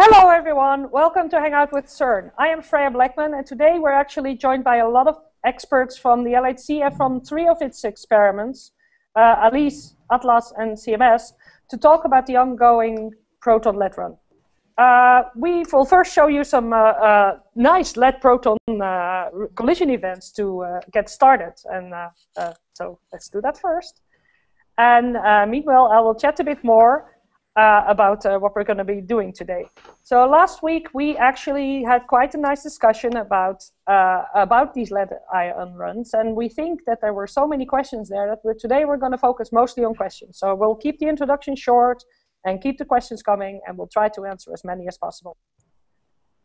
Hello everyone, welcome to Hang Out with CERN. I am Freya Blekman and today we're actually joined by a lot of experts from the LHC and from three of its experiments, uh, ALICE, ATLAS and CMS, to talk about the ongoing proton lead run. Uh, we will first show you some uh, uh nice lead proton uh, collision events to uh, get started. And so let's do that first. And meanwhile, I will chat a bit more uh, about uh, what we're going to be doing today. So last week we actually had quite a nice discussion about uh, about these lead ion runs, and we think that there were so many questions there that we're, today we're going to focus mostly on questions. So we'll keep the introduction short and keep the questions coming, and we'll try to answer as many as possible.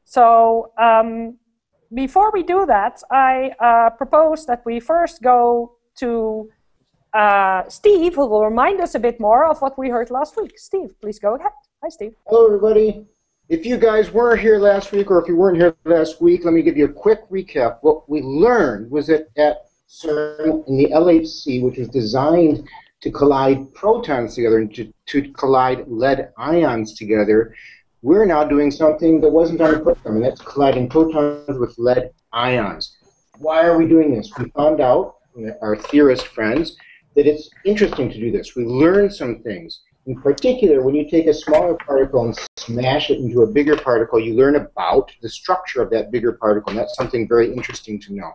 So um, before we do that, I uh, propose that we first go to uh, Steve, who will remind us a bit more of what we heard last week. Steve, please go ahead. Hi, Steve. Hello, everybody. If you guys weren't here last week, or if you weren't here last week, let me give you a quick recap. What we learned was that at CERN in the LHC, which was designed to collide protons together and to, to collide lead ions together, we're now doing something that wasn't on the program, and that's colliding protons with lead ions. Why are we doing this? We found out, our theorist friends, that it's interesting to do this. We learn some things. In particular, when you take a smaller particle and smash it into a bigger particle, you learn about the structure of that bigger particle, and that's something very interesting to know.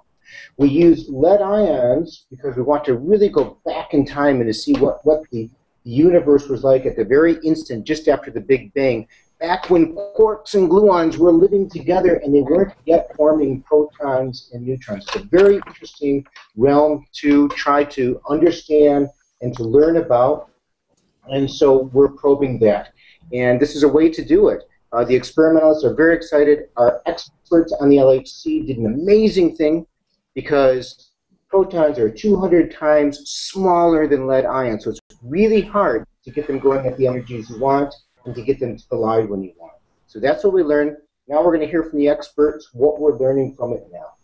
We use lead ions because we want to really go back in time and to see what, what the universe was like at the very instant just after the Big Bang back when quarks and gluons were living together and they weren't yet forming protons and neutrons. It's a very interesting realm to try to understand and to learn about. And so we're probing that. And this is a way to do it. Uh, the experimentalists are very excited. Our experts on the LHC did an amazing thing because protons are 200 times smaller than lead ions. So it's really hard to get them going at the energies you want and to get them to collide when you want. So that's what we learned. Now we're going to hear from the experts what we're learning from it now.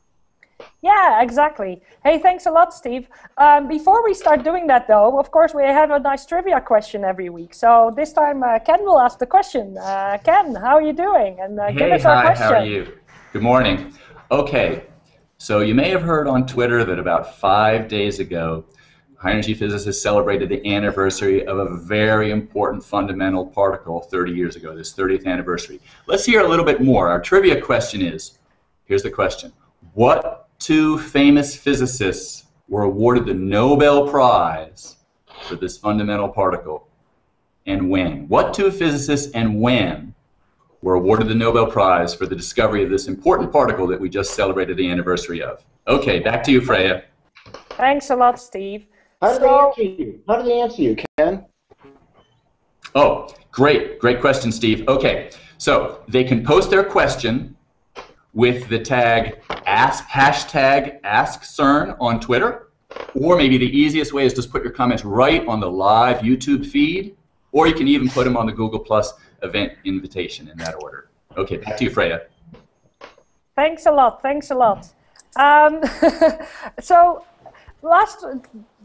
Yeah, exactly. Hey, thanks a lot, Steve. Um, before we start doing that, though, of course, we have a nice trivia question every week. So this time, uh, Ken will ask the question. Uh, Ken, how are you doing? And uh, hey, give us our hi, question. How are you? Good morning. Okay, so you may have heard on Twitter that about five days ago, high energy physicists celebrated the anniversary of a very important fundamental particle 30 years ago, this 30th anniversary. Let's hear a little bit more. Our trivia question is here's the question What two famous physicists were awarded the Nobel Prize for this fundamental particle and when? What two physicists and when were awarded the Nobel Prize for the discovery of this important particle that we just celebrated the anniversary of? Okay, back to you, Freya. Thanks a lot, Steve. How did so, they answer you? How did they answer you, Ken? Oh, great, great question, Steve. Okay, so they can post their question with the tag ask hashtag ask CERN on Twitter, or maybe the easiest way is just put your comments right on the live YouTube feed, or you can even put them on the Google Plus event invitation in that order. Okay, back to you, Freya. Thanks a lot. Thanks a lot. Um, so last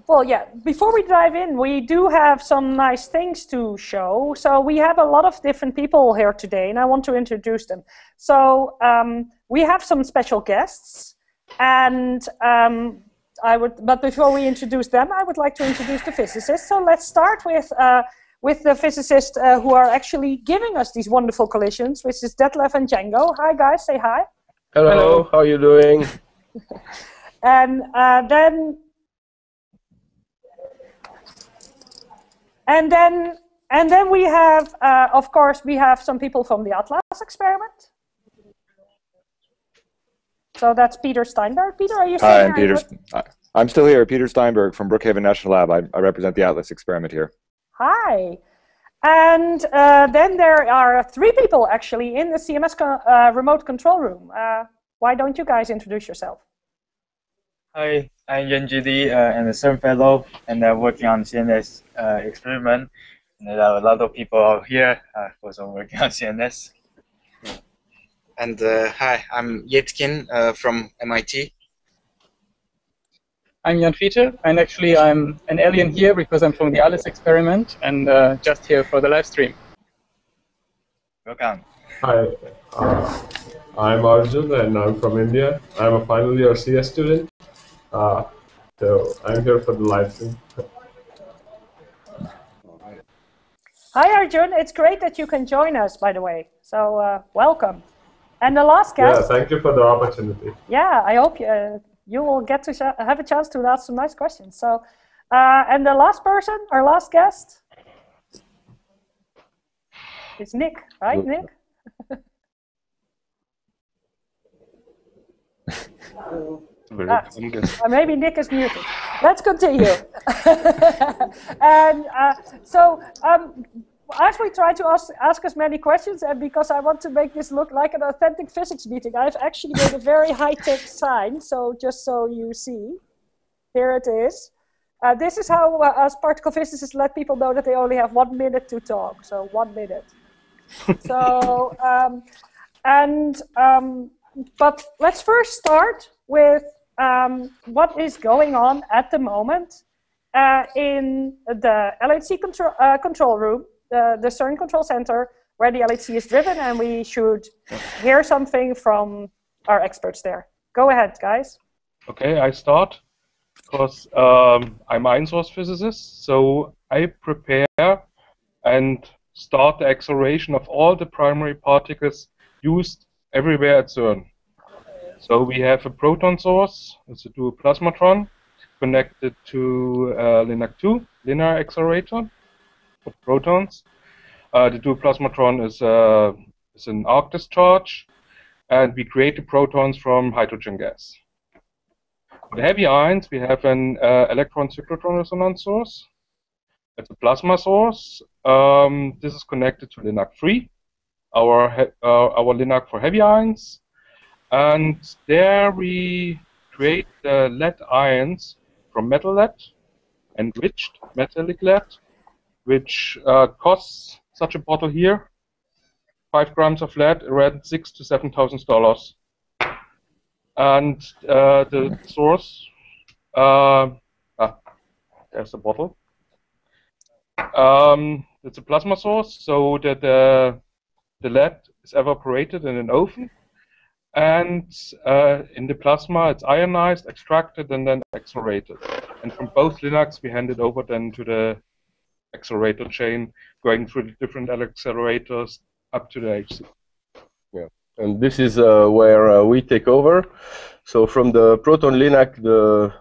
well, yeah, before we dive in, we do have some nice things to show. So we have a lot of different people here today, and I want to introduce them. So um, we have some special guests, and um, I would, but before we introduce them, I would like to introduce the physicists. So let's start with uh, with the physicists uh, who are actually giving us these wonderful collisions, which is Detlef and Django. Hi guys, say hi. Hello, Hello. how are you doing? and uh, then And then, and then we have, uh, of course, we have some people from the Atlas experiment. So that's Peter Steinberg. Peter, are you still Hi, I'm Peter. I'm still here. Peter Steinberg from Brookhaven National Lab. I, I represent the Atlas experiment here. Hi. And uh, then there are three people actually in the CMS co uh, remote control room. Uh, why don't you guys introduce yourself? Hi, I'm Yen-Jie Lee, uh, and a CERN fellow, and I'm working on CMS uh, experiment. And there are a lot of people out here uh, also working on CMS. And uh, hi, I'm Yetkin uh, from MIT. I'm Jan Fiete, and actually I'm an alien here because I'm from the ALICE experiment and uh, just here for the live stream. Welcome. Hi, uh, I'm Arjun and I'm from India. I'm a final year CS student. Uh, so I'm here for the live stream. Hi Arjun, it's great that you can join us, by the way. So uh, welcome. And the last guest. Yeah, thank you for the opportunity. Yeah, I hope you, uh, you will get to have a chance to ask some nice questions. So, uh, and the last person, our last guest, is Nick, right, Nick? Ah, uh, maybe Nick is muted. Let's continue. and uh, so, um, as we try to ask, ask as many questions, and because I want to make this look like an authentic physics meeting, I've actually made a very high-tech sign. So just so you see, here it is. Uh, this is how, uh, as particle physicists, let people know that they only have one minute to talk. So one minute. so, um, and um, but let's first start with um, what is going on at the moment uh, in the LHC control, uh, control room, the, the CERN control center, where the LHC is driven, and we should hear something from our experts there. Go ahead, guys. Okay, I start because um, I'm ion source physicist, so I prepare and start the acceleration of all the primary particles used everywhere at CERN. So we have a proton source, it's a duoplasmatron, connected to uh, LINAC 2 linear accelerator for protons. Uh, the duoplasmatron is, uh, is an arc discharge, and we create the protons from hydrogen gas. For the heavy ions, we have an uh, electron cyclotron resonance source. It's a plasma source. Um, this is connected to LINAC 3, our, uh, our LINAC for heavy ions. And there we create the lead ions from metal lead, enriched metallic lead, which uh, costs such a bottle here, five grams of lead, around six to seven thousand dollars. And uh, the source, uh, ah, there's a bottle. Um, it's a plasma source, so that the the lead is evaporated in an oven and uh, in the plasma it's ionized, extracted, and then accelerated. And from both LINACs we hand it over then to the accelerator chain, going through the different accelerators up to the HC. Yeah, and this is uh, where uh, we take over. So from the proton LINAC, the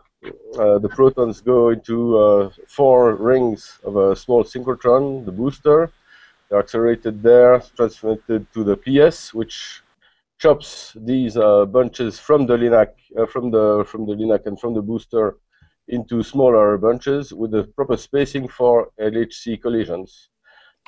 uh, the protons go into uh, four rings of a small synchrotron, the booster. They're accelerated there, transmitted to the PS, which chops these uh, bunches from the LINAC, uh, from the from the LINAC and from the booster into smaller bunches with the proper spacing for LHC collisions.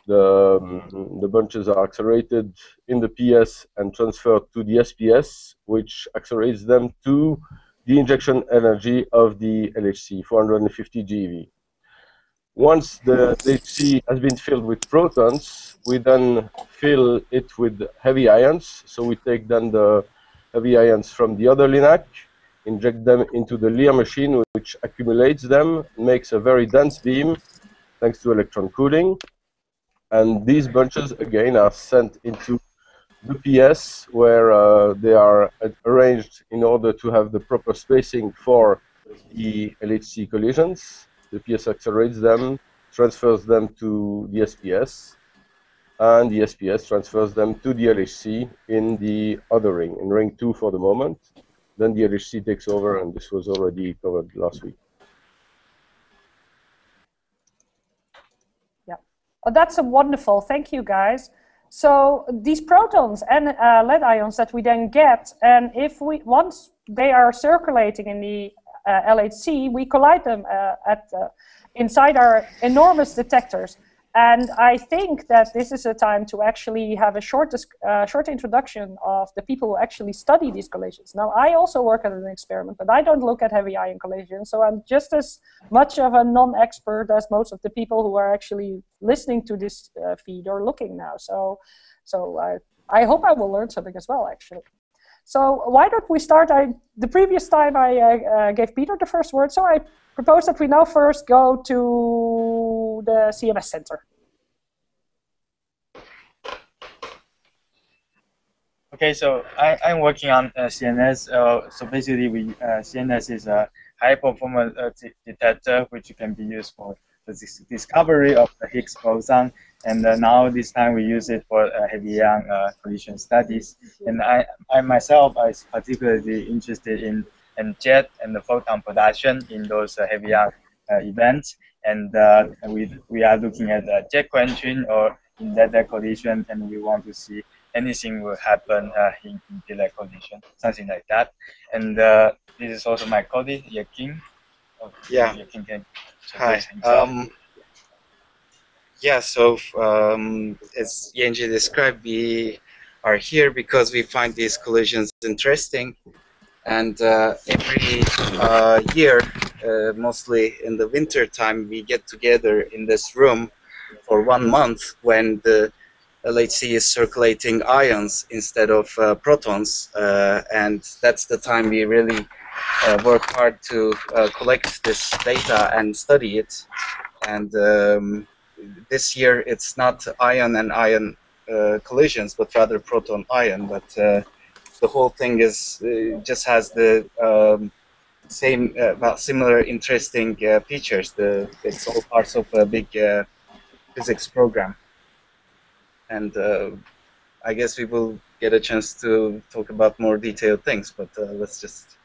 The, um, the bunches are accelerated in the PS and transferred to the SPS, which accelerates them to the injection energy of the LHC, 450 GeV. Once the LHC has been filled with protons, we then fill it with heavy ions. So we take then the heavy ions from the other LINAC, inject them into the LEIR machine, which accumulates them, makes a very dense beam, thanks to electron cooling. And these bunches, again, are sent into the PS, where uh, they are arranged in order to have the proper spacing for the LHC collisions. The PS accelerates them, transfers them to the SPS, and the SPS transfers them to the LHC in the other ring, in ring 2 for the moment. Then the LHC takes over, and this was already covered last week. Yeah, oh, that's a wonderful. Thank you, guys. So these protons and uh, lead ions that we then get, and if we once they are circulating in the LHC, we collide them uh, at inside our enormous detectors. And I think that this is a time to actually have a short, uh, short introduction of the people who actually study these collisions. Now, I also work at an experiment, but I don't look at heavy ion collisions, so I'm just as much of a non-expert as most of the people who are actually listening to this uh, feed or looking now. So, so uh, I hope I will learn something as well, actually. So why don't we start? I, the previous time I uh, uh, gave Peter the first word, so I propose that we now first go to the CMS Center. Okay, so I, I'm working on uh, CMS. Uh, so basically, we uh, CMS is a high performance uh, detector which can be used for the discovery of the Higgs boson. And uh, now this time we use it for uh, heavy ion collision studies. And I, I myself I is particularly interested in, in jet and the photon production in those heavy ion events. And we, we are looking at jet quenching or in that collision, and we want to see anything will happen uh, in, in delay condition, something like that. And uh, this is also my colleague, Yetkin. Oh, yeah. Yetkin can Hi. Um, yeah, so um, as Yen-Jie described, we are here because we find these collisions interesting. And uh, every uh, year, uh, mostly in the winter time, we get together in this room for one month when the LHC is circulating ions instead of uh, protons, uh, and that's the time we really uh, work hard to uh, collect this data and study it. And um, this year it's not ion and ion uh, collisions, but rather proton-ion. But uh, the whole thing is just has the um, same, well, similar interesting features. The it's all parts of a big physics program and uh, I guess we will get a chance to talk about more detailed things, but uh, let's just.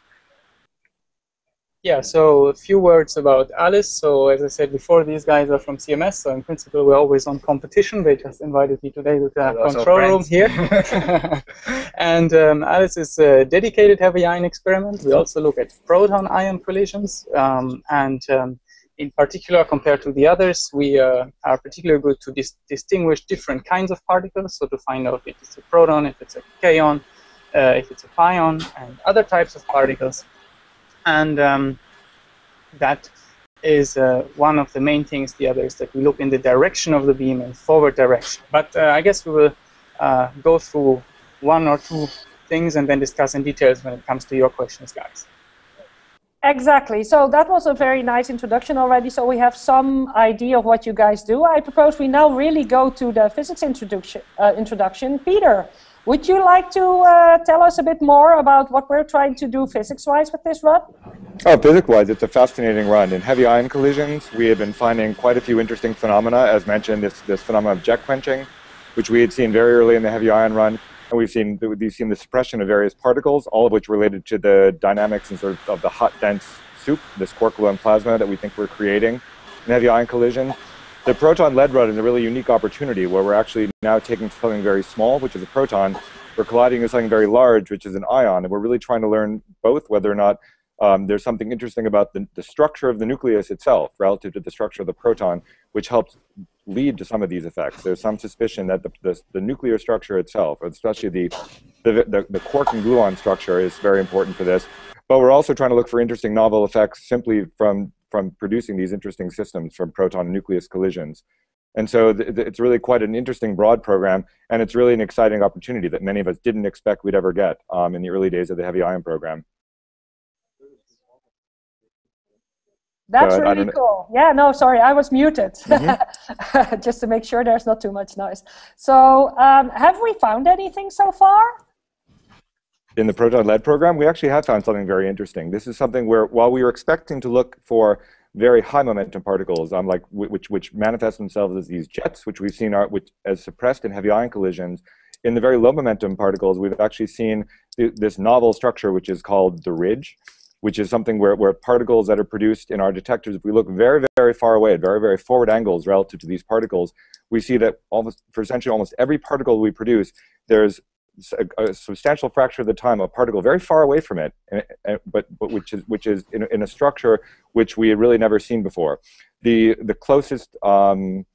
Yeah, so a few words about Alice. So as I said before, these guys are from CMS, so in principle we're always on competition. They just invited me today to the control room here. and um, Alice is a dedicated heavy ion experiment. We also look at proton ion collisions, um, and um, in particular, compared to the others, we uh, are particularly good to dis distinguish different kinds of particles, so to find out if it's a proton, if it's a kaon, uh, if it's a pion, and other types of particles. And um, that is uh, one of the main things. The other is that we look in the direction of the beam and forward direction. But uh, I guess we will uh, go through one or two things and then discuss in details when it comes to your questions, guys. Exactly. So that was a very nice introduction already. So we have some idea of what you guys do. I propose we now really go to the physics introduction. Uh, introduction. Peter, would you like to uh, tell us a bit more about what we're trying to do physics-wise with this run? Oh, physics-wise, it's a fascinating run. In heavy ion collisions, we have been finding quite a few interesting phenomena. As mentioned, this, this phenomenon of jet quenching, which we had seen very early in the heavy ion run. And we've seen we've seen the suppression of various particles, all of which related to the dynamics and sort of, of the hot dense soup, this quark gluon plasma that we think we're creating in heavy ion collision. The proton lead run is a really unique opportunity where we're actually now taking something very small, which is a proton, we're colliding with something very large, which is an ion, and we're really trying to learn both whether or not um, there's something interesting about the, the structure of the nucleus itself relative to the structure of the proton, which helps lead to some of these effects. There's some suspicion that the, the, the nuclear structure itself, especially the, the, the, the quark and gluon structure, is very important for this. But we're also trying to look for interesting novel effects simply from, from producing these interesting systems from proton nucleus collisions. And so it's really quite an interesting broad program, and it's really an exciting opportunity that many of us didn't expect we'd ever get um, in the early days of the heavy ion program. That's really cool. Yeah, no, sorry, I was muted. Mm-hmm. Just to make sure there's not too much noise. So, um, have we found anything so far? In the proton lead program, we actually have found something very interesting. This is something where, while we were expecting to look for very high momentum particles, um, like which which manifest themselves as these jets, which we've seen are which as suppressed in heavy ion collisions. In the very low momentum particles, we've actually seen th- this novel structure, which is called the ridge, which is something where, where particles that are produced in our detectors, if we look very, very far away at very, very forward angles relative to these particles, we see that almost for essentially almost every particle we produce, there's a, a, substantial fraction of the time a particle very far away from it, and, and, but, but which is, which is in, in, a structure which we had really never seen before. The, the closest um,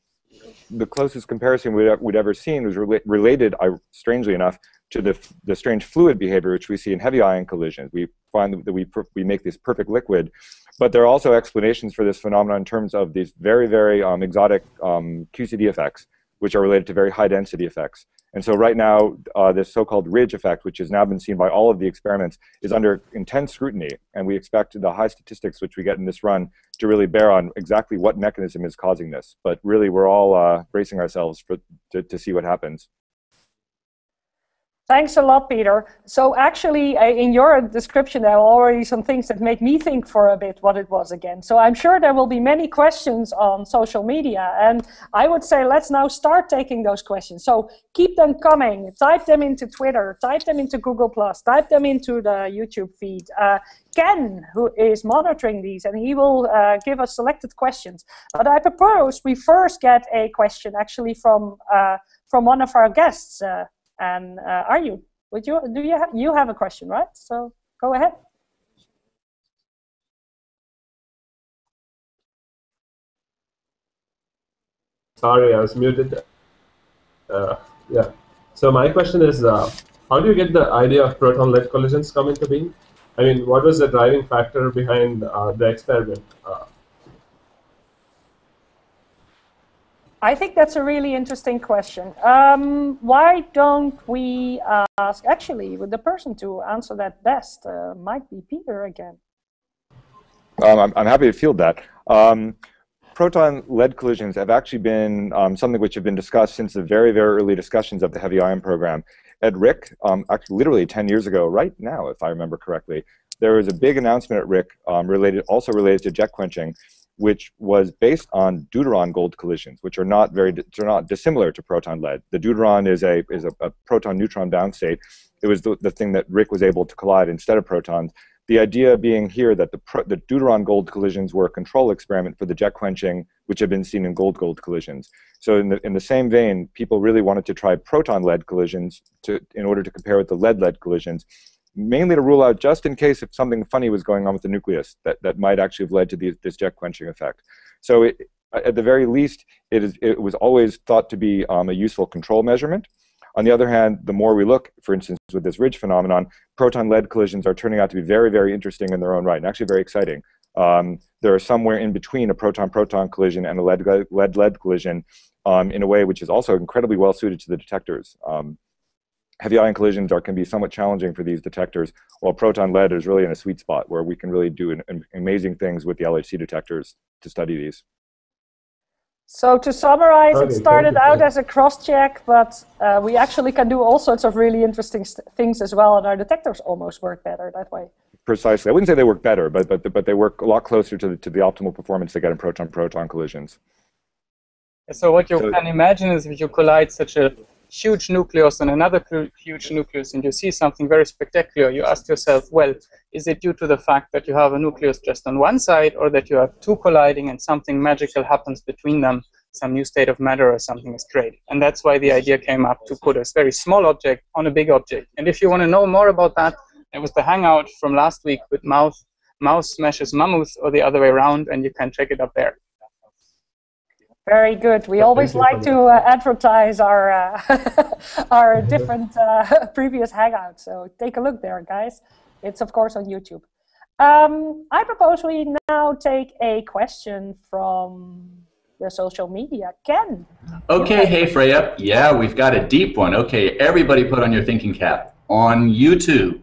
the closest comparison we'd, we'd ever seen was re related, strangely enough, to the, the strange fluid behavior which we see in heavy ion collisions. We find that we, we make this perfect liquid, but there are also explanations for this phenomenon in terms of these very, very um, exotic um, QCD effects, which are related to very high density effects. And so right now, uh, this so-called ridge effect, which has now been seen by all of the experiments, is under intense scrutiny. And we expect the high statistics which we get in this run to really bear on exactly what mechanism is causing this. But really, we're all uh, bracing ourselves for, to, to see what happens. Thanks a lot, Peter. So actually, uh, in your description, there are already some things that make me think for a bit what it was again. So I'm sure there will be many questions on social media, and I would say let's now start taking those questions. So keep them coming. Type them into Twitter. Type them into Google Plus. Type them into the YouTube feed. Uh, Ken, who is monitoring these, and he will uh, give us selected questions. But I propose we first get a question actually from uh, from one of our guests. Uh, and uh, are you? Would you do you have you have a question, right? So go ahead. Sorry, I was muted. Uh, yeah. So my question is, uh, how do you get the idea of proton-lead collisions come into being? I mean, what was the driving factor behind uh, the experiment? Uh, I think that's a really interesting question. Um, why don't we ask, actually, with the person to answer that best uh, might be Peter again. Um, I'm, I'm, happy to field that. Um, proton-lead collisions have actually been um, something which have been discussed since the very, very early discussions of the heavy ion program. At RHIC, um, actually literally 10 years ago, right now, if I remember correctly, there was a big announcement at RHIC um, related, also related to jet quenching, which was based on deuteron gold collisions, which are not very they're not dissimilar to proton lead. The deuteron is a is a, a proton neutron bound state. It was the, the thing that RHIC was able to collide instead of protons. The idea being here that the, pro, the deuteron gold collisions were a control experiment for the jet quenching, which had been seen in gold gold collisions. So in the in the same vein, people really wanted to try proton lead collisions to in order to compare with the lead lead collisions mainly to rule out just in case if something funny was going on with the nucleus that, that might actually have led to the, this jet quenching effect. So it, at the very least, it, is, it was always thought to be um, a useful control measurement. On the other hand, the more we look, for instance, with this ridge phenomenon, proton-lead collisions are turning out to be very, very interesting in their own right, and actually very exciting. Um, there are somewhere in between a proton-proton collision and a lead-lead collision um, in a way which is also incredibly well suited to the detectors. Um, heavy ion collisions are can be somewhat challenging for these detectors, while proton lead is really in a sweet spot where we can really do an, an amazing things with the LHC detectors to study these. So to summarize, okay, it started out as a cross-check, but uh, we actually can do all sorts of really interesting things as well, and our detectors almost work better that way. Precisely. I wouldn't say they work better, but but but they work a lot closer to the, to the optimal performance they get in proton-proton collisions. So what you so, can imagine is if you collide such a huge nucleus and another huge nucleus and you see something very spectacular, you ask yourself, well, is it due to the fact that you have a nucleus just on one side or that you have two colliding and something magical happens between them, some new state of matter or something is created? And that's why the idea came up to put a very small object on a big object. And if you want to know more about that, it was the hangout from last week with Mouse, Mouse Smashes Mammoth or the other way around, and you can check it up there. Very good. We always like to uh, advertise our uh, our different uh, previous hangouts. So take a look there, guys. It's of course on YouTube. Um, I propose we now take a question from the social media. Ken. Okay, hey Freya. Yeah, we've got a deep one. Okay, everybody put on your thinking cap. On YouTube,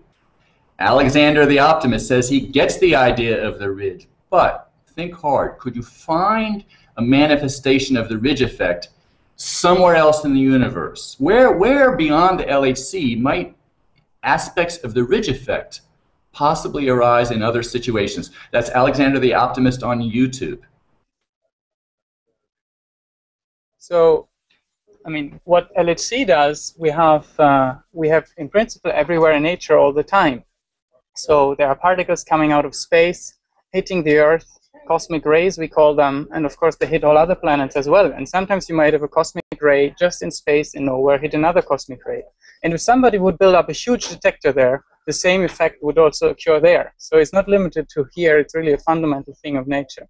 Alexander the Optimist says he gets the idea of the ridge, but think hard. Could you find a manifestation of the ridge effect somewhere else in the universe? Where, where beyond the LHC might aspects of the ridge effect possibly arise in other situations? That's Alexander the Optimist on YouTube. So, I mean, what LHC does, we have, uh, we have in principle everywhere in nature all the time. So there are particles coming out of space, hitting the Earth, cosmic rays, we call them, and of course they hit all other planets as well. And sometimes you might have a cosmic ray just in space and nowhere hit another cosmic ray. And if somebody would build up a huge detector there, the same effect would also occur there. So it's not limited to here, it's really a fundamental thing of nature.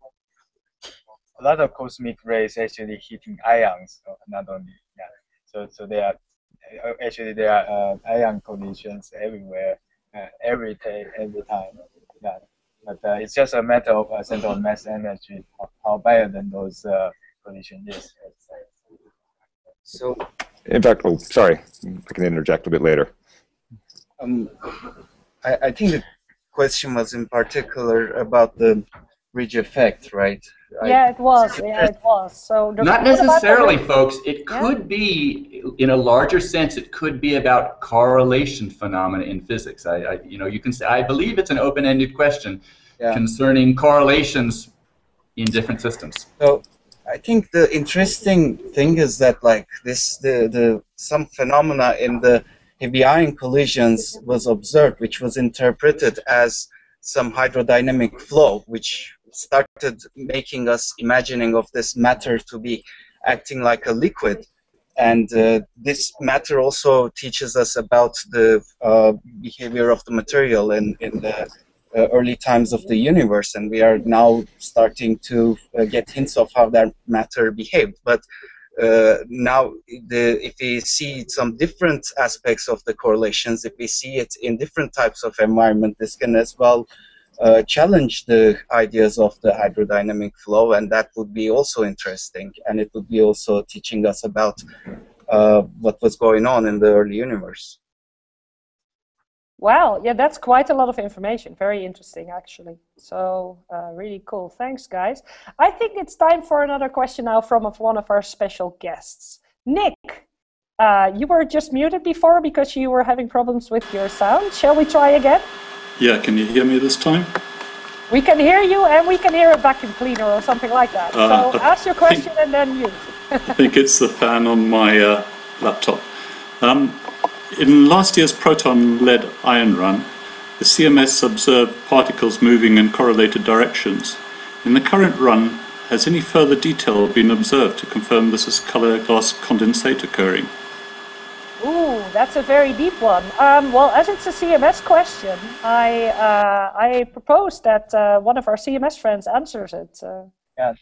A lot of cosmic rays actually hitting ions, not only, yeah. So, so there are, actually there are uh, ion collisions everywhere, uh, every day, every time. Yeah. But uh, it's just a matter of uh, center of mass energy, how, how than those uh, collisions is. So, in fact, oh, sorry, I can interject a bit later. Um, I, I think the question was in particular about the ridge effect, right? Yeah, it was. Yeah, it was. So not necessarily, folks. It could yeah. be, in a larger sense, it could be about correlation phenomena in physics. I, I you know, you can say. I believe it's an open-ended question yeah. concerning correlations in different systems. So, I think the interesting thing is that, like this, the the some phenomena in the heavy ion collisions was observed, which was interpreted as some hydrodynamic flow, which started making us imagining of this matter to be acting like a liquid. And uh, this matter also teaches us about the uh, behavior of the material in, in the uh, early times of the universe. And we are now starting to uh, get hints of how that matter behaved. But uh, now, the, if we see some different aspects of the correlations, if we see it in different types of environment, this can as well uh, challenge the ideas of the hydrodynamic flow, and that would be also interesting. And it would be also teaching us about uh, what was going on in the early universe. Wow, yeah, that's quite a lot of information. Very interesting, actually. So, uh, really cool. Thanks, guys. I think it's time for another question now from one of our special guests. Nick, uh, you were just muted before because you were having problems with your sound. Shall we try again? Yeah, can you hear me this time? We can hear you and we can hear a vacuum cleaner or something like that. Uh, so ask your question think, and then use. I think it's the fan on my uh, laptop. Um, in last year's proton lead ion run, the CMS observed particles moving in correlated directions. In the current run, has any further detail been observed to confirm this is color glass condensate occurring? Ooh, that's a very deep one. Um, well, as it's a CMS question, I uh, I propose that uh, one of our CMS friends answers it. Uh. Yeah,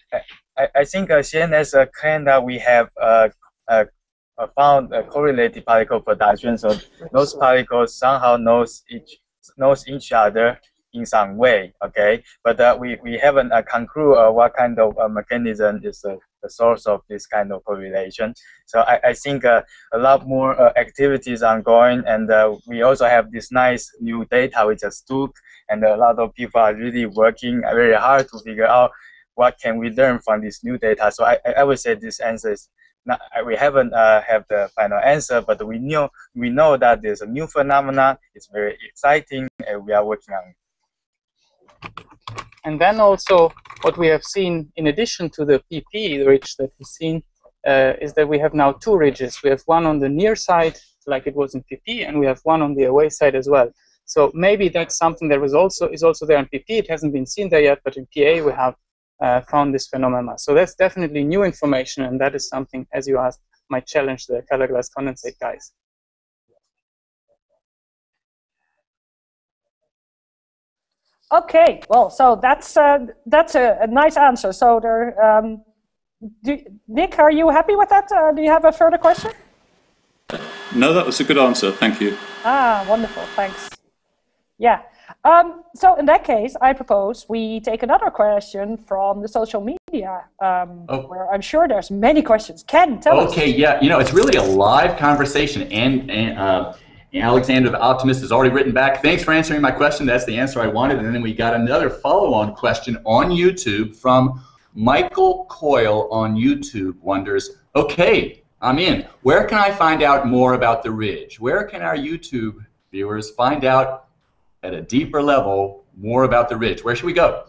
I, I think uh, CMS uh, claim that we have uh, uh, found a correlated particle production, so those particles somehow knows each knows each other in some way. Okay, but uh, we we haven't uh, conclude uh, what kind of uh, mechanism is uh, the source of this kind of correlation. So I, I think uh, a lot more uh, activities are ongoing, and uh, we also have this nice new data we just took, and a lot of people are really working very hard to figure out what can we learn from this new data. So I, I would say this answer is not, we haven't uh, have the final answer, but we know we know that there's a new phenomena. It's very exciting, and we are working on it. And then also what we have seen in addition to the PP ridge that we've seen uh, is that we have now two ridges. We have one on the near side, like it was in PP, and we have one on the away side as well. So maybe that's something that was also is also there in PP. It hasn't been seen there yet, but in PA we have uh, found this phenomenon. So that's definitely new information, and that is something, as you asked, might challenge the color glass condensate guys. Okay, well, so that's uh, that's a, a, nice answer. So there, um, do, Nick, are you happy with that? Uh, do you have a further question? No, that was a good answer. Thank you. Ah, wonderful. Thanks. Yeah. Um, so in that case, I propose we take another question from the social media, um, oh. where I'm sure there's many questions. Ken, tell okay, us. Okay, yeah, you know, it's really a live conversation, and, and uh, Alexander the Optimist has already written back. Thanks for answering my question. That's the answer I wanted. And then we got another follow-on question on YouTube from Michael Coyle on YouTube. Wonders, okay, I'm in. Where can I find out more about the Ridge? Where can our YouTube viewers find out at a deeper level more about the Ridge? Where should we go?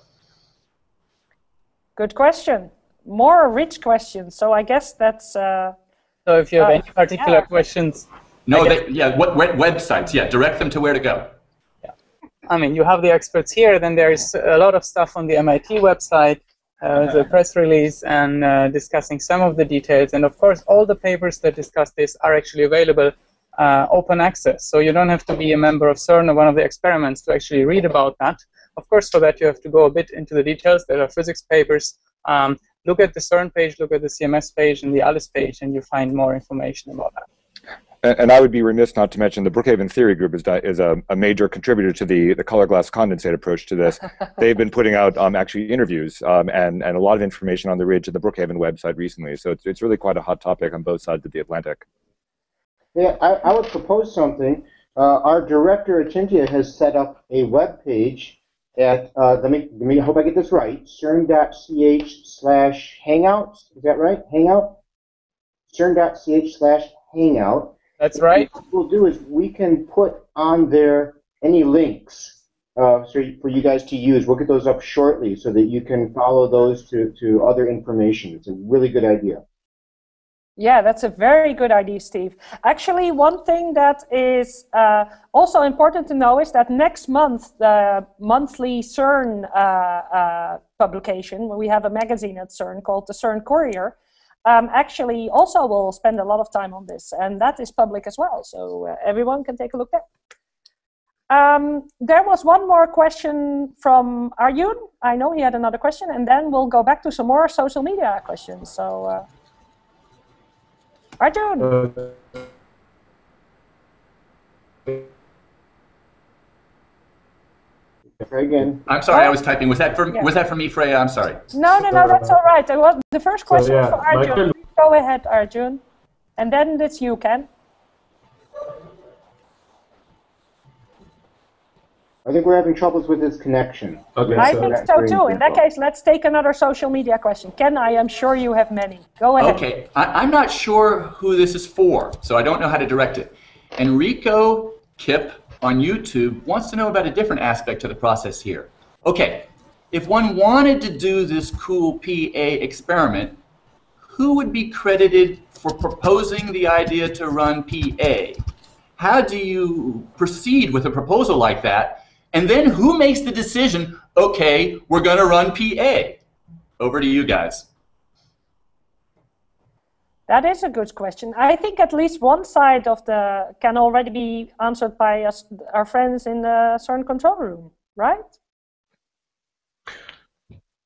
Good question. More rich questions. So I guess that's. Uh, so if you have uh, any particular yeah. questions no, they, yeah, what, what websites? Yeah, direct them to where to go. Yeah. I mean, you have the experts here, then there's a lot of stuff on the MIT website, uh, the press release, and uh, discussing some of the details. And of course, all the papers that discuss this are actually available uh, open access. So you don't have to be a member of CERN or one of the experiments to actually read about that. Of course, for that you have to go a bit into the details. There are physics papers. Um, look at the CERN page, look at the CMS page, and the ALICE page, and you find more information about that and I would be remiss not to mention the Brookhaven Theory Group is, is a, a, major contributor to the, the color glass condensate approach to this. They've been putting out um, actually interviews um, and, and a lot of information on the Ridge at the Brookhaven website recently. So it's, it's really quite a hot topic on both sides of the Atlantic. Yeah, I, I would propose something. Uh, our director at India has set up a web page at, uh, let, me, let me, I hope I get this right, cern.ch slash hangouts. Is that right? Hangout? cern.ch slash hangout. That's right. What we'll do is we can put on there any links uh, so for you guys to use. We'll get those up shortly so that you can follow those to, to other information. It's a really good idea. Yeah, that's a very good idea, Steve. Actually, one thing that is uh, also important to know is that next month, the monthly CERN uh, uh, publication, we have a magazine at CERN called the CERN Courier, um, actually also will spend a lot of time on this, and that is public as well, so uh, everyone can take a look there. Um, there was one more question from Arjun. I know he had another question, and then we'll go back to some more social media questions. So. Uh, Arjun. Uh, again. I'm sorry, I oh. was typing. Was that for yeah. was that for me, Freya? I'm sorry. No, no, no, that's all right. It was the first question so, yeah, for Arjun. Michael... go ahead, Arjun, and then it's you, Ken. I think we're having troubles with his connection. Okay, I so think so too. In that case, let's take another social media question. Ken, I am sure you have many. Go ahead. Okay, I, am not sure who this is for, so I don't know how to direct it. Enrico Kip on YouTube wants to know about a different aspect to the process here. Okay, if one wanted to do this cool PA experiment, who would be credited for proposing the idea to run PA? How do you proceed with a proposal like that? And then who makes the decision, okay, we're going to run PA? Over to you guys. That is a good question. I think at least one side of the can already be answered by us, our friends in the CERN control room, right?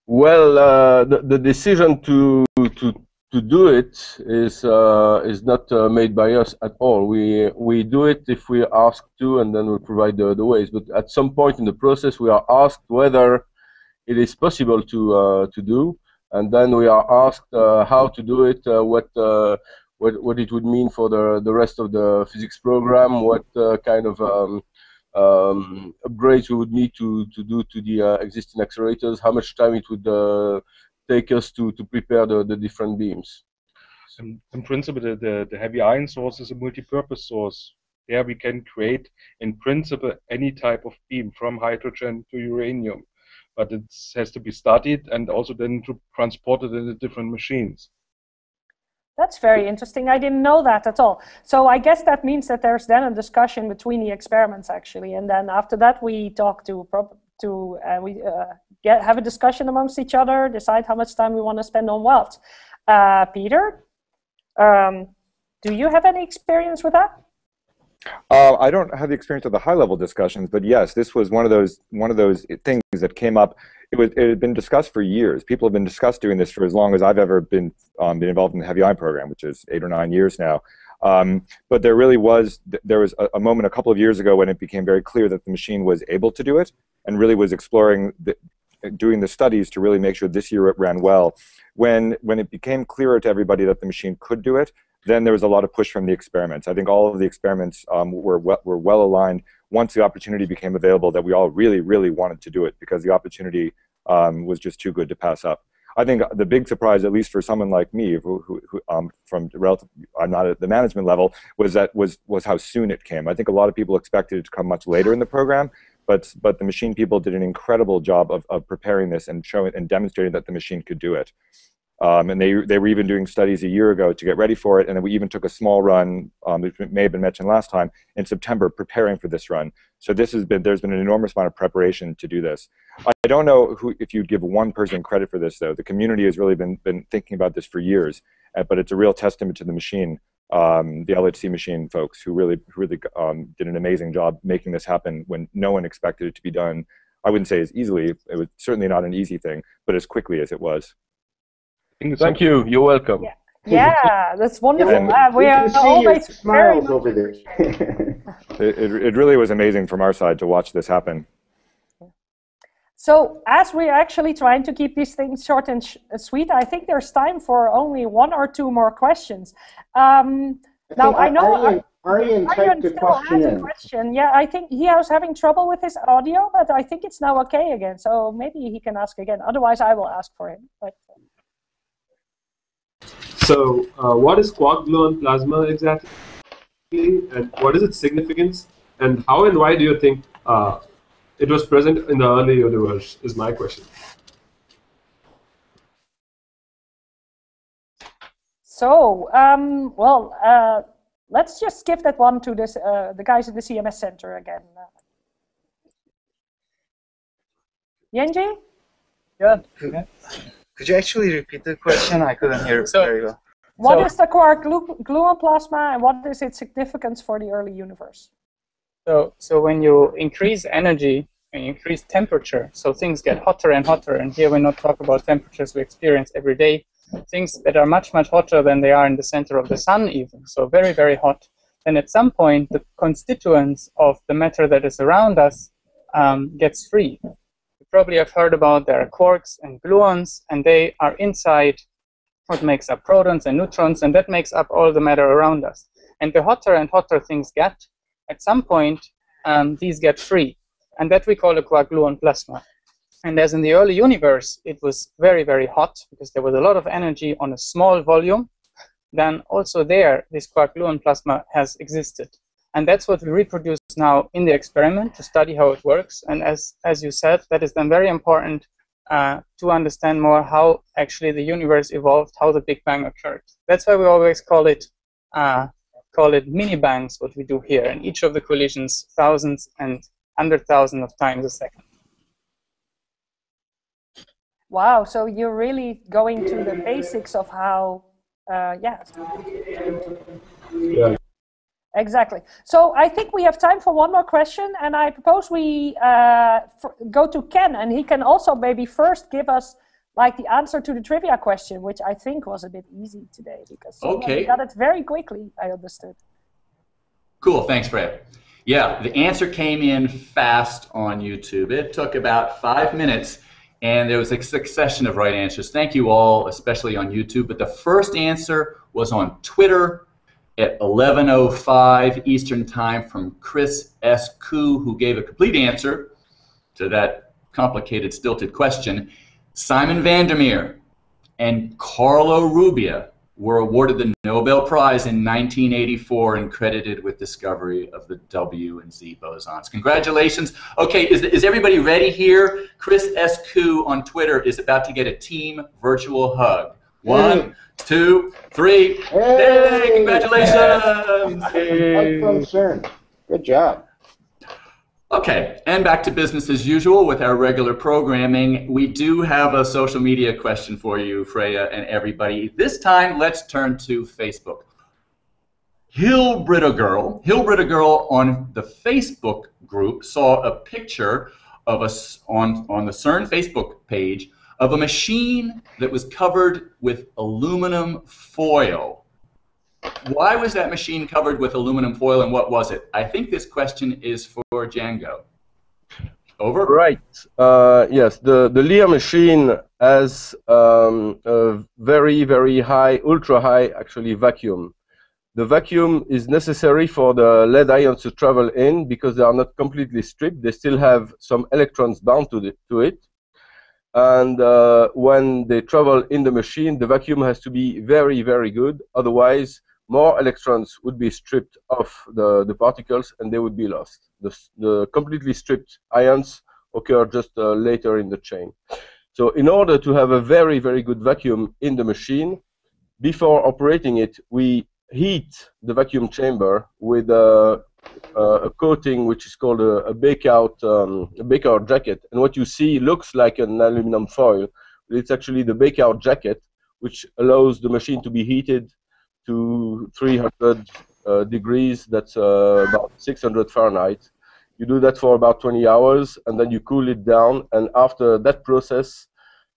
Well, uh, the, the decision to to to do it is uh, is not uh, made by us at all. We we do it if we asked to, and then we provide the, the ways. But at some point in the process, we are asked whether it is possible to uh, to do, and then we are asked uh, how to do it, uh, what uh, what what it would mean for the the rest of the physics program, what kind of um, um, upgrades we would need to to do to the existing accelerators, how much time it would take us to, to prepare the, the different beams. In, in principle, the, the, the heavy ion source is a multi-purpose source. There we can create, in principle, any type of beam from hydrogen to uranium. But it has to be studied and also then to transport it in the different machines. That's very interesting. I didn't know that at all. So I guess that means that there's then a discussion between the experiments actually, and then after that we talk to to uh, we uh, get have a discussion amongst each other, decide how much time we want to spend on what. Uh, Peter, um, do you have any experience with that? Uh, I don't have the experience of the high-level discussions, but yes, this was one of those one of those things that came up. It was it had been discussed for years. People have been discussed doing this for as long as I've ever been um, been involved in the heavy ion program, which is eight or nine years now. Um, but there really was there was a, a, moment a couple of years ago when it became very clear that the machine was able to do it and really was exploring the, doing the studies to really make sure this year it ran well. When, when it became clearer to everybody that the machine could do it, then there was a lot of push from the experiments. I think all of the experiments um, were, well, were well aligned once the opportunity became available that we all really, really wanted to do it because the opportunity um, was just too good to pass up. I think the big surprise, at least for someone like me, who, who, who um, from relative, I'm not at the management level, was that was was how soon it came. I think a lot of people expected it to come much later in the program, but but the machine people did an incredible job of, of preparing this and showing and demonstrating that the machine could do it. Um, and they they were even doing studies a year ago to get ready for it, and then we even took a small run, um, which may have been mentioned last time, in September, preparing for this run. So this has been there's been an enormous amount of preparation to do this. I don't know who if you'd give one person credit for this though. The community has really been been thinking about this for years, uh, but it's a real testament to the machine um, the LHC machine folks who really, who really um, did an amazing job making this happen when no one expected it to be done. I wouldn't say as easily. It was certainly not an easy thing, but as quickly as it was. Thank you. You're welcome. Yeah, yeah that's wonderful. uh, we are always smiles over there. it, it, it really was amazing from our side to watch this happen. So as we're actually trying to keep these things short and sweet, I think there's time for only one or two more questions. Um, now I, I know. I, Arjun typed a question in. Question. Yeah, I think he was having trouble with his audio, but I think it's now okay again. So maybe he can ask again. Otherwise, I will ask for him. But, so, uh, what is quark gluon plasma exactly, and what is its significance, and how and why do you think uh, it was present in the early universe? Is my question. So, um, well, uh, let's just give that one to this, uh, the guys at the CMS Center again. Yen-Jie? Yeah. Could, could you actually repeat the question? I couldn't hear so, very well. What so, is the quark gluon plasma and what is its significance for the early universe? So, so when you increase energy and increase temperature, so things get hotter and hotter, and here we're not talking about temperatures we experience every day, things that are much, much hotter than they are in the center of the sun even, so very, very hot, then at some point the constituents of the matter that is around us um, gets free. Probably have heard about there are quarks and gluons, and they are inside what makes up protons and neutrons, and that makes up all the matter around us. And the hotter and hotter things get, at some point, um, these get free. And that we call a quark-gluon plasma. And as in the early universe, it was very, very hot because there was a lot of energy on a small volume, then also there, this quark-gluon plasma has existed. And that's what we reproduce now in the experiment to study how it works. And as, as you said, that is then very important uh, to understand more how actually the universe evolved, how the Big Bang occurred. That's why we always call it uh, call it mini bangs, what we do here. And each of the collisions thousands and hundred thousands of times a second. Wow, so you're really going to the basics of how, uh, yeah. Yeah. Exactly. So I think we have time for one more question, and I propose we uh, go to Ken, and he can also maybe first give us like the answer to the trivia question, which I think was a bit easy today because okay. got it very quickly. I understood. Cool. Thanks, Fred. Yeah, the answer came in fast on YouTube. It took about five minutes and there was a succession of right answers. Thank you all, especially on YouTube. But the first answer was on Twitter at 11:05 Eastern Time from Chris S. Koo, who gave a complete answer to that complicated, stilted question. Simon van der Meer and Carlo Rubbia were awarded the Nobel Prize in 1984 and credited with discovery of the W and Z bosons. Congratulations. Okay, is, is everybody ready here? Chris S. Koo on Twitter is about to get a team virtual hug. One, two, three. Hey, hey congratulations. Hey. Good job. Okay, and back to business as usual with our regular programming. We do have a social media question for you, Freya and everybody. This time, let's turn to Facebook. Hilbrida Girl, Hilbrida Girl on the Facebook group saw a picture of us on, on the CERN Facebook page of a machine that was covered with aluminum foil why was that machine covered with aluminum foil and what was it? I think this question is for Django. Over? Right. Uh, yes, the, the LEIR machine has um, a very, very high, ultra high, actually, vacuum. The vacuum is necessary for the lead ions to travel in because they are not completely stripped. They still have some electrons bound to, the, to it. And uh, when they travel in the machine, the vacuum has to be very, very good. Otherwise, more electrons would be stripped of the, the particles and they would be lost. The, the completely stripped ions occur just uh, later in the chain. So in order to have a very, very good vacuum in the machine, before operating it, we heat the vacuum chamber with a, a coating which is called a, a bake-out um, a bake-out jacket. And what you see looks like an aluminum foil. but It's actually the bake-out jacket, which allows the machine to be heated to 300 uh, degrees, that's uh, about 600 Fahrenheit. You do that for about 20 hours, and then you cool it down. And after that process,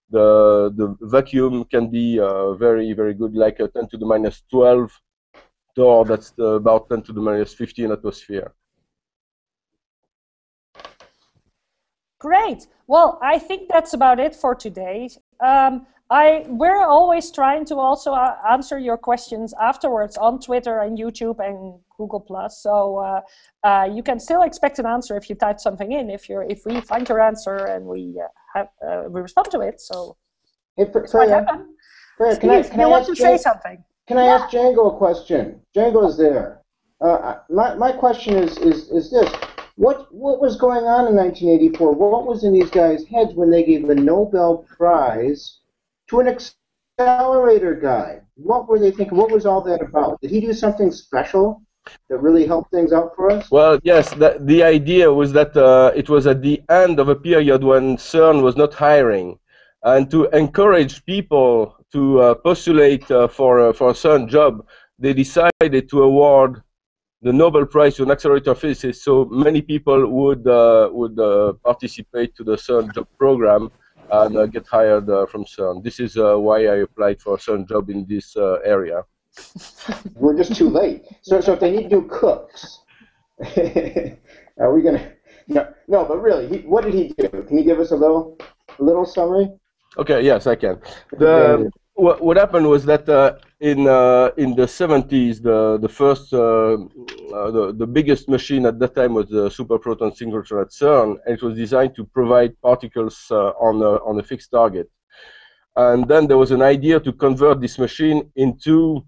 the the vacuum can be uh, very very good, like a 10 to the minus 12 torr. That's the, about 10 to the minus 15 atmosphere. Great. Well, I think that's about it for today. Um, I we're always trying to also uh, answer your questions afterwards on Twitter and YouTube and Google Plus. So uh, uh, you can still expect an answer if you type something in. If you're if we find your answer and we uh, have uh, we respond to it. So hey, for, for, happen. For, can I, can you I want to say something? Can I yeah. ask Django a question? Django is there. Uh, my my question is is is this. What what was going on in 1984? What was in these guys' heads when they gave the Nobel Prize to an accelerator guy? What were they thinking? What was all that about? Did he do something special that really helped things out for us? Well, yes. The, the idea was that uh, it was at the end of a period when CERN was not hiring, and to encourage people to uh, postulate uh, for uh, for a certain job, they decided to award the Nobel Prize to an accelerator physicist, so many people would uh, would uh, participate to the CERN job program and uh, get hired uh, from CERN. This is uh, why I applied for a CERN job in this uh, area. We're just too late. So, so if they need new cooks, are we gonna? No, no. But really, he, what did he do? Can you give us a little, a little summary? Okay. Yes, I can. The what, what happened was that uh, in uh, in the 70s, the the first uh, uh, the the biggest machine at that time was the superproton synchrotron at CERN, and it was designed to provide particles uh, on a, on a fixed target. And then there was an idea to convert this machine into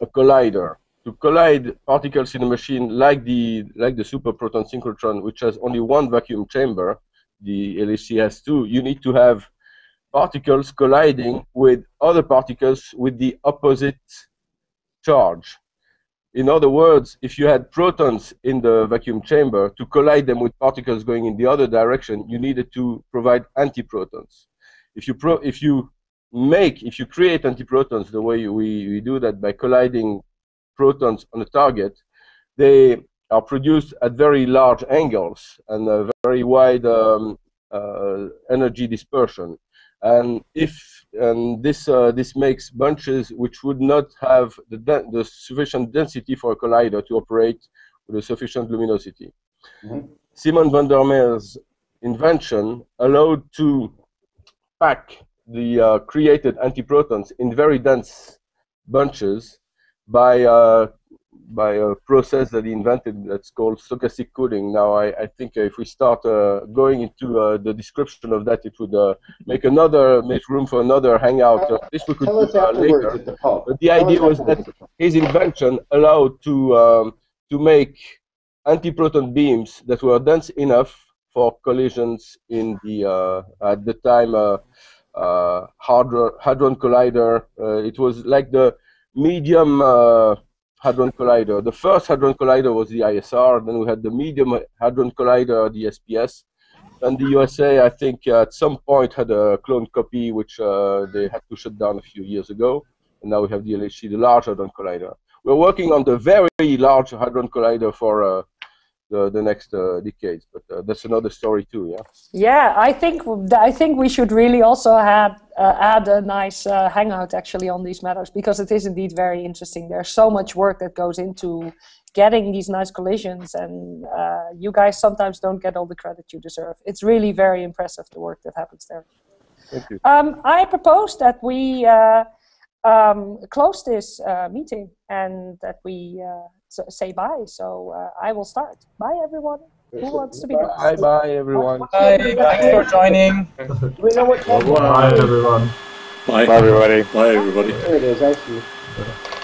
a collider to collide particles in a machine like the like the superproton synchrotron, which has only one vacuum chamber. The LHC has two. You need to have particles colliding with other particles with the opposite charge. In other words, if you had protons in the vacuum chamber, to collide them with particles going in the other direction, you needed to provide antiprotons. If you, if you make, if you create antiprotons the way we, we do that by colliding protons on a target, they are produced at very large angles and a very wide um, uh, energy dispersion. And if and this uh, this makes bunches which would not have the the sufficient density for a collider to operate with a sufficient luminosity. Mm -hmm. Simon van der Meer's invention allowed to pack the uh, created antiprotons in very dense bunches by uh, by a process that he invented that's called stochastic cooling. Now, I, I think if we start uh, going into uh, the description of that, it would uh, make another make room for another hangout. Uh, this we could do uh, later. The but the idea was that his invention allowed to um, to make antiproton beams that were dense enough for collisions in the uh, at the time hadron, hadron collider. it was like the medium Hadron Collider. The first Hadron Collider was the ISR, then we had the Medium Hadron Collider, the SPS. And the USA, I think, uh, at some point had a clone copy, which uh, they had to shut down a few years ago. And now we have the LHC, the Large Hadron Collider. We're working on the very large Hadron Collider for uh, the, the next uh, decades. But uh, that's another story too, yeah. Yeah, I think I think we should really also add uh, add a nice uh, hangout actually on these matters because it is indeed very interesting. There's so much work that goes into getting these nice collisions, and uh, you guys sometimes don't get all the credit you deserve. It's really very impressive the work that happens there. Thank you. Um, I propose that we uh, um, close this meeting and that we say bye. So uh, I will start. Bye, everyone. Who wants to be last? Bye, bye, everyone. Bye. Thanks for joining. we know what Bye, everyone. Bye. Bye, everybody. Bye, everybody. There it is. I see.